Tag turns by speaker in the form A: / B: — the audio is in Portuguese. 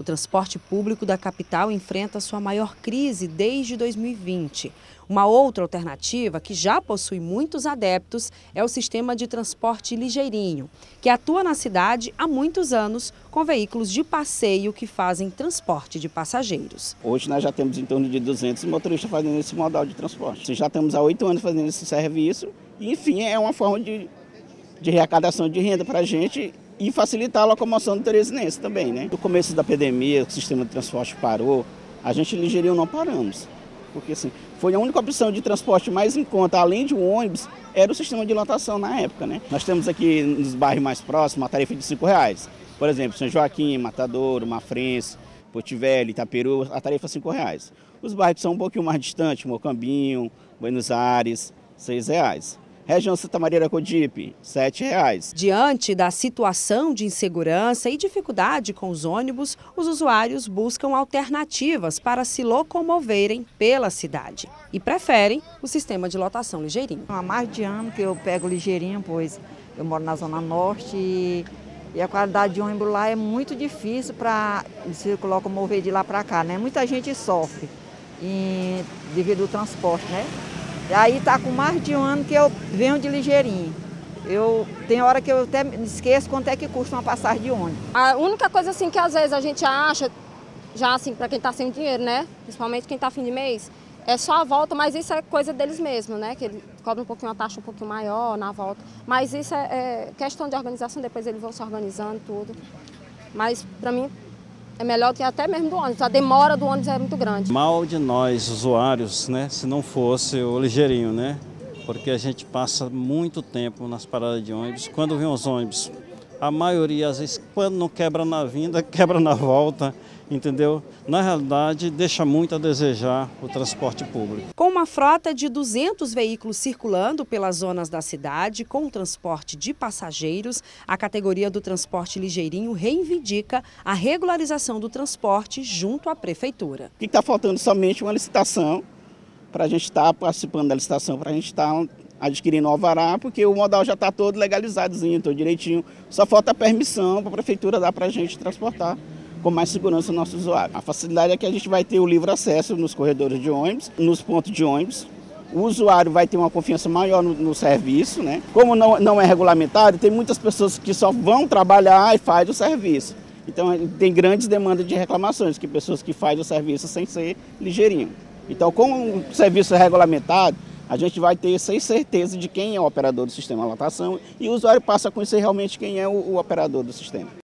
A: O transporte público da capital enfrenta sua maior crise desde 2020. Uma outra alternativa, que já possui muitos adeptos, é o sistema de transporte ligeirinho, que atua na cidade há muitos anos com veículos de passeio que fazem transporte de passageiros.
B: Hoje nós já temos em torno de 200 motoristas fazendo esse modal de transporte. Já estamos há oito anos fazendo esse serviço e, enfim, é uma forma de, de de renda para a gente e facilitar a locomoção do teresinense também, né? No começo da pandemia, o sistema de transporte parou, a gente ligeirinho não paramos. Porque assim, foi a única opção de transporte mais em conta, além de um ônibus, era o sistema de lotação na época, né? Nós temos aqui nos bairros mais próximos uma tarifa de R$ reais. Por exemplo, São Joaquim, Matadouro, Mafrense, Velho, Itaperu, a tarifa é R$ reais. Os bairros que são um pouquinho mais distantes, Mocambinho, Buenos Aires, R$ reais. Região Santa Maria da Codipe, R$ reais.
A: Diante da situação de insegurança e dificuldade com os ônibus, os usuários buscam alternativas para se locomoverem pela cidade e preferem o sistema de lotação ligeirinho.
C: Há mais de ano que eu pego ligeirinho, pois eu moro na Zona Norte e, e a qualidade de ônibus lá é muito difícil para se locomover de lá para cá. Né? Muita gente sofre em, devido ao transporte, né? Aí está com mais de um ano que eu venho de ligeirinho. Eu tem hora que eu até esqueço quanto é que custa uma passagem de ônibus.
D: A única coisa assim que às vezes a gente acha, já assim, para quem está sem dinheiro, né? Principalmente quem está fim de mês, é só a volta, mas isso é coisa deles mesmos, né? Que ele cobra um pouquinho uma taxa um pouquinho maior na volta. Mas isso é, é questão de organização, depois eles vão se organizando tudo. Mas para mim é melhor que até mesmo do ônibus. A demora do ônibus é muito grande.
E: Mal de nós, usuários, né, se não fosse o ligeirinho, né? Porque a gente passa muito tempo nas paradas de ônibus. Quando vem os ônibus, a maioria, às vezes, quando não quebra na vinda, quebra na volta entendeu? Na realidade, deixa muito a desejar o transporte público.
A: Com uma frota de 200 veículos circulando pelas zonas da cidade com o transporte de passageiros, a categoria do transporte ligeirinho reivindica a regularização do transporte junto à prefeitura.
B: O que está faltando somente uma licitação para a gente estar tá participando da licitação, para a gente estar tá adquirindo o alvará, porque o modal já está todo legalizadozinho, todo direitinho. Só falta a permissão para a prefeitura dar para a gente transportar com mais segurança o nosso usuário. A facilidade é que a gente vai ter o livre acesso nos corredores de ônibus, nos pontos de ônibus. O usuário vai ter uma confiança maior no, no serviço, né? Como não, não é regulamentado, tem muitas pessoas que só vão trabalhar e fazem o serviço. Então tem grandes demandas de reclamações, que pessoas que fazem o serviço sem ser ligeirinho. Então, com o serviço regulamentado, a gente vai ter sem certeza de quem é o operador do sistema de lotação e o usuário passa a conhecer realmente quem é o, o operador do sistema.